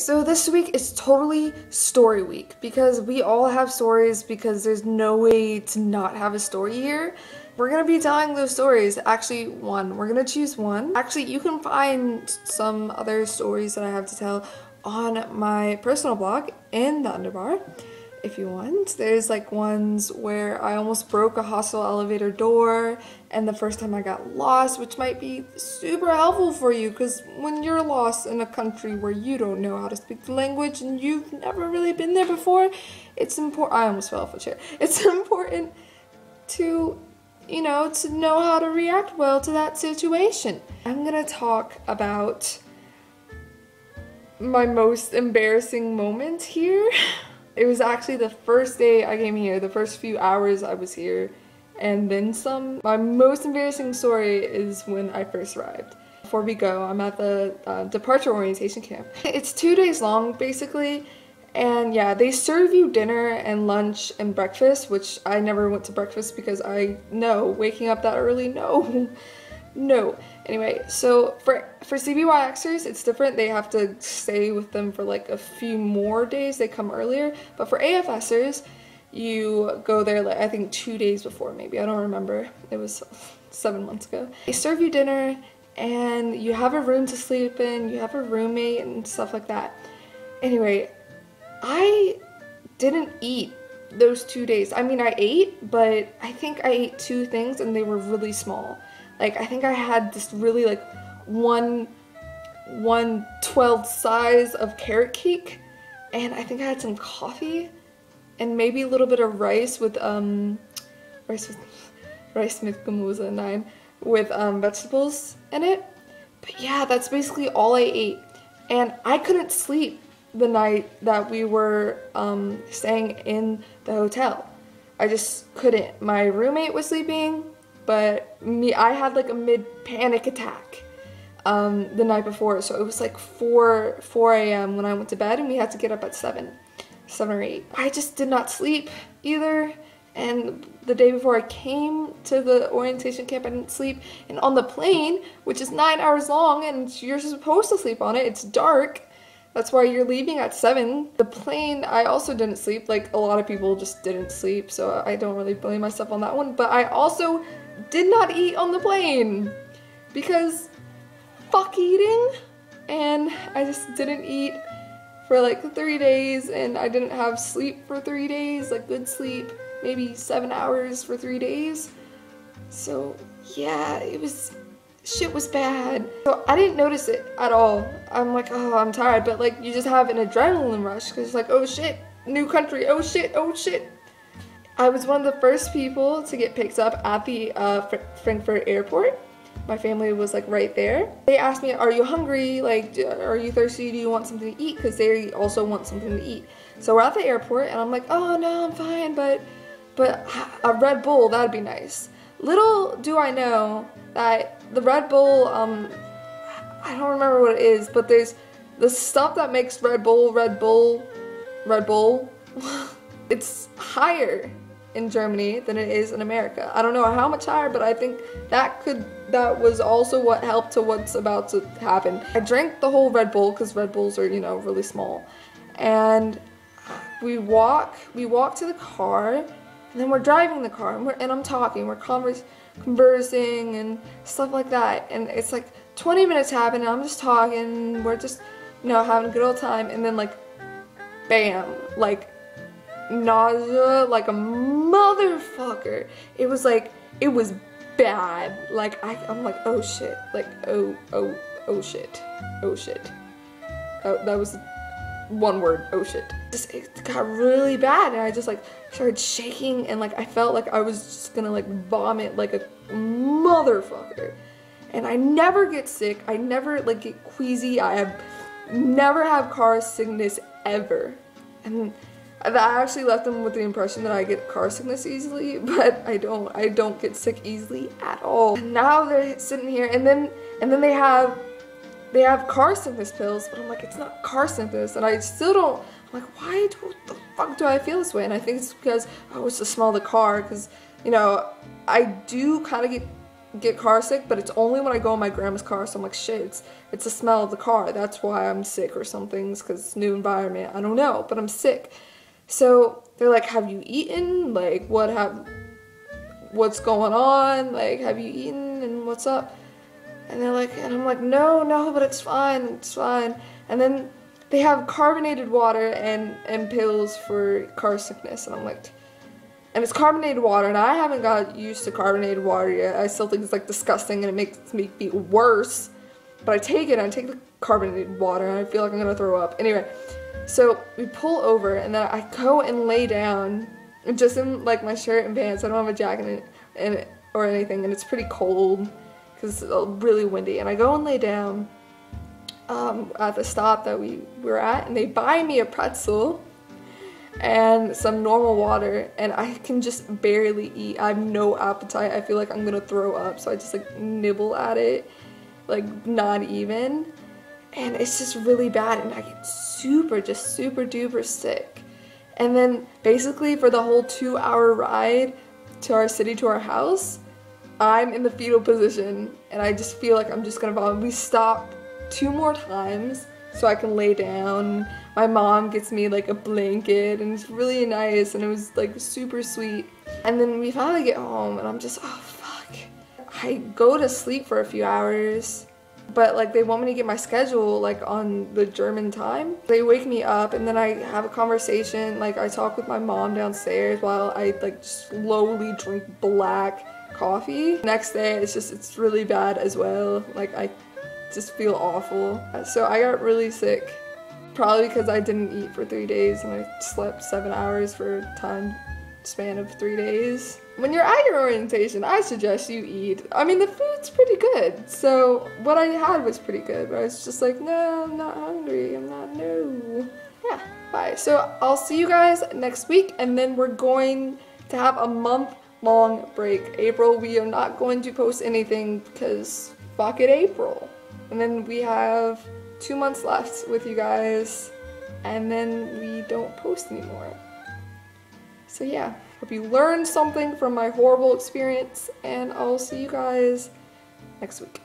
So this week is totally story week because we all have stories because there's no way to not have a story here. We're gonna be telling those stories. Actually, one. We're gonna choose one. Actually, you can find some other stories that I have to tell on my personal blog in the underbar if you want. There's like ones where I almost broke a hostel elevator door and the first time I got lost, which might be super helpful for you because when you're lost in a country where you don't know how to speak the language and you've never really been there before, it's important. I almost fell off a chair. It's important to, you know, to know how to react well to that situation. I'm gonna talk about my most embarrassing moment here. It was actually the first day I came here, the first few hours I was here, and then some. My most embarrassing story is when I first arrived. Before we go, I'm at the uh, departure orientation camp. It's two days long, basically, and yeah, they serve you dinner and lunch and breakfast, which I never went to breakfast because I know waking up that early, no, no. Anyway, so for for CBYXers, it's different. They have to stay with them for like a few more days. They come earlier. But for AFSers, you go there like I think two days before maybe. I don't remember. It was seven months ago. They serve you dinner and you have a room to sleep in. You have a roommate and stuff like that. Anyway, I didn't eat those two days. I mean, I ate, but I think I ate two things and they were really small. Like I think I had this really like one one twelfth size of carrot cake and I think I had some coffee and maybe a little bit of rice with um rice with rice with gamuza nine with um vegetables in it. But yeah, that's basically all I ate. And I couldn't sleep the night that we were um, staying in the hotel. I just couldn't. My roommate was sleeping, but me I had like a mid panic attack um, the night before so it was like 4 4 a.m. when I went to bed and we had to get up at 7 7 or 8 I just did not sleep either and the day before I came to the orientation camp I didn't sleep and on the plane which is 9 hours long and you're supposed to sleep on it it's dark that's why you're leaving at 7. The plane, I also didn't sleep. Like, a lot of people just didn't sleep, so I don't really blame myself on that one. But I also did not eat on the plane because fuck eating and I just didn't eat for like three days and I didn't have sleep for three days like good sleep maybe seven hours for three days so yeah it was shit was bad so I didn't notice it at all I'm like oh I'm tired but like you just have an adrenaline rush because it's like oh shit new country oh shit oh shit I was one of the first people to get picked up at the uh, Fr Frankfurt airport. My family was like right there. They asked me, are you hungry? Like, are you thirsty? Do you want something to eat? Because they also want something to eat. So we're at the airport and I'm like, oh no, I'm fine, but, but a Red Bull, that'd be nice. Little do I know that the Red Bull, um, I don't remember what it is, but there's the stuff that makes Red Bull, Red Bull, Red Bull, it's higher in Germany than it is in America. I don't know how much higher, but I think that could that was also what helped to what's about to happen. I drank the whole Red Bull because Red Bulls are, you know, really small. And we walk, we walk to the car, and then we're driving the car, and, we're, and I'm talking, we're convers conversing and stuff like that. And it's like 20 minutes happen, and I'm just talking, we're just, you know, having a good old time, and then like, bam, like nausea like a motherfucker. It was like, it was bad. Like, I, I'm like, oh shit. Like, oh, oh, oh shit. Oh shit. Oh, that was one word, oh shit. Just, it got really bad and I just like started shaking and like I felt like I was just gonna like vomit like a motherfucker. And I never get sick. I never like get queasy. I have never have car sickness ever. And I actually left them with the impression that I get car sickness easily, but I don't. I don't get sick easily at all. And now they're sitting here, and then and then they have they have car sickness pills, but I'm like, it's not car sickness, and I still don't. I'm like, why do, the fuck do I feel this way? And I think it's because I it's the smell the car, because you know I do kind of get get car sick, but it's only when I go in my grandma's car. So I'm like, shit, it's, it's the smell of the car. That's why I'm sick or something, because new environment. I don't know, but I'm sick. So they're like, have you eaten? Like, what have, what's going on? Like, have you eaten and what's up? And they're like, and I'm like, no, no, but it's fine, it's fine. And then they have carbonated water and, and pills for car sickness. And I'm like, and it's carbonated water, and I haven't got used to carbonated water yet. I still think it's like disgusting and it makes me feel worse. But I take it, I take the carbonated water, and I feel like I'm gonna throw up. Anyway, so we pull over, and then I go and lay down, just in like my shirt and pants. I don't have a jacket in in it or anything, and it's pretty cold because it's really windy. And I go and lay down um, at the stop that we were at, and they buy me a pretzel and some normal water and I can just barely eat. I have no appetite. I feel like I'm gonna throw up so I just like nibble at it like not even and it's just really bad and I get super just super duper sick. And then basically for the whole two hour ride to our city to our house I'm in the fetal position and I just feel like I'm just gonna vomit. We stop two more times so I can lay down my mom gets me like a blanket and it's really nice and it was like super sweet. And then we finally get home and I'm just, oh fuck. I go to sleep for a few hours but like they want me to get my schedule like on the German time. They wake me up and then I have a conversation, like I talk with my mom downstairs while I like slowly drink black coffee. Next day it's just, it's really bad as well. Like I just feel awful. So I got really sick Probably because I didn't eat for three days and I slept seven hours for a time span of three days. When you're at your orientation, I suggest you eat. I mean, the food's pretty good. So what I had was pretty good, but I was just like, no, I'm not hungry. I'm not, no. Yeah, bye. So I'll see you guys next week and then we're going to have a month long break. April, we are not going to post anything because fuck it, April. And then we have two months left with you guys and then we don't post anymore. So yeah, hope you learned something from my horrible experience and I'll see you guys next week.